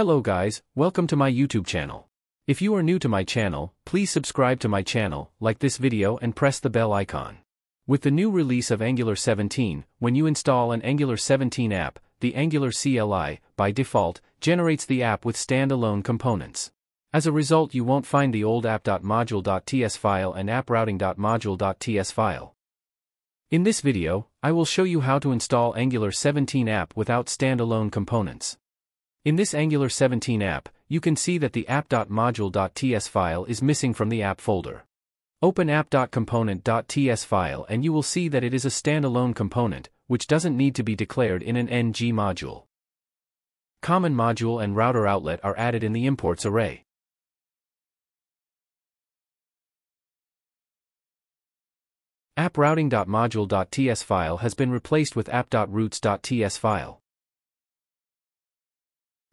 Hello guys, welcome to my YouTube channel. If you are new to my channel, please subscribe to my channel, like this video and press the bell icon. With the new release of Angular 17, when you install an Angular 17 app, the Angular CLI, by default, generates the app with standalone components. As a result you won't find the old app.module.ts file and app-routing.module.ts file. In this video, I will show you how to install Angular 17 app without standalone components. In this Angular 17 app, you can see that the app.module.ts file is missing from the app folder. Open app.component.ts file and you will see that it is a standalone component, which doesn't need to be declared in an ng module. Common module and router outlet are added in the imports array. app-routing.module.ts file has been replaced with app.routes.ts file.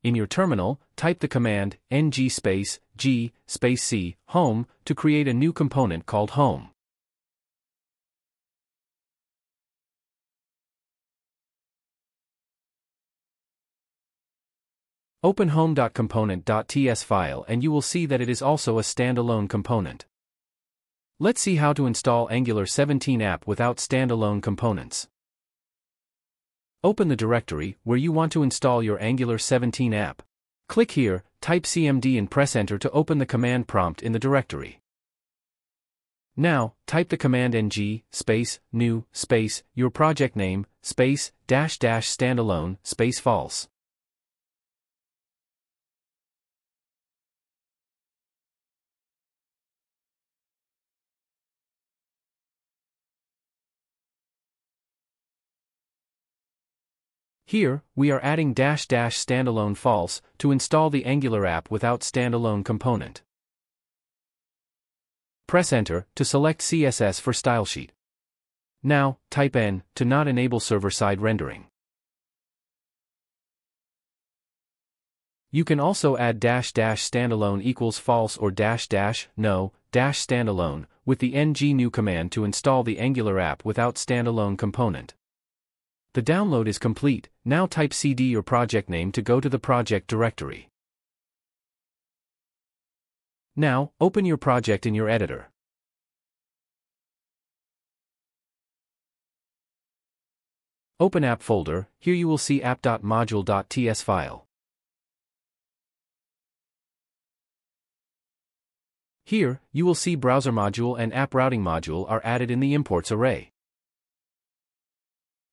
In your terminal, type the command ng space g space c home to create a new component called home. Open home.component.ts file and you will see that it is also a standalone component. Let's see how to install Angular 17 app without standalone components. Open the directory where you want to install your Angular 17 app. Click here, type cmd and press enter to open the command prompt in the directory. Now, type the command ng, space, new, space, your project name, space, dash dash standalone, space false. Here, we are adding dash dash standalone false to install the Angular app without standalone component. Press Enter to select CSS for stylesheet. Now, type N to not enable server-side rendering. You can also add dash dash standalone equals false or dash dash no dash standalone with the ng new command to install the Angular app without standalone component. The download is complete, now type cd your project name to go to the project directory. Now, open your project in your editor. Open app folder, here you will see app.module.ts file. Here, you will see browser module and app routing module are added in the imports array.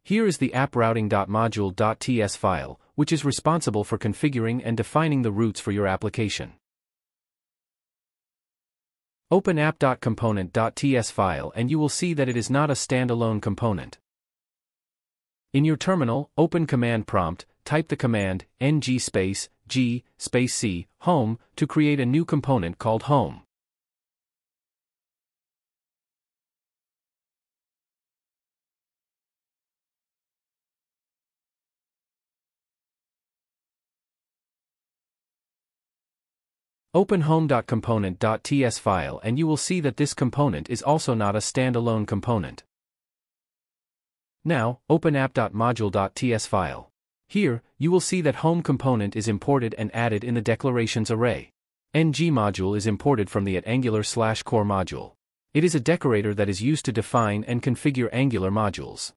Here is the app-routing.module.ts file, which is responsible for configuring and defining the routes for your application. Open app.component.ts file and you will see that it is not a standalone component. In your terminal, open command prompt, type the command ng space g space c home to create a new component called home. Open home.component.ts file and you will see that this component is also not a standalone component. Now, open app.module.ts file. Here, you will see that home component is imported and added in the declarations array. ng module is imported from the at angular slash core module. It is a decorator that is used to define and configure Angular modules.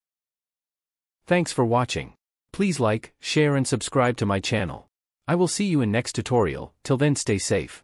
Thanks for watching. Please like, share and subscribe to my channel. I will see you in next tutorial, till then stay safe.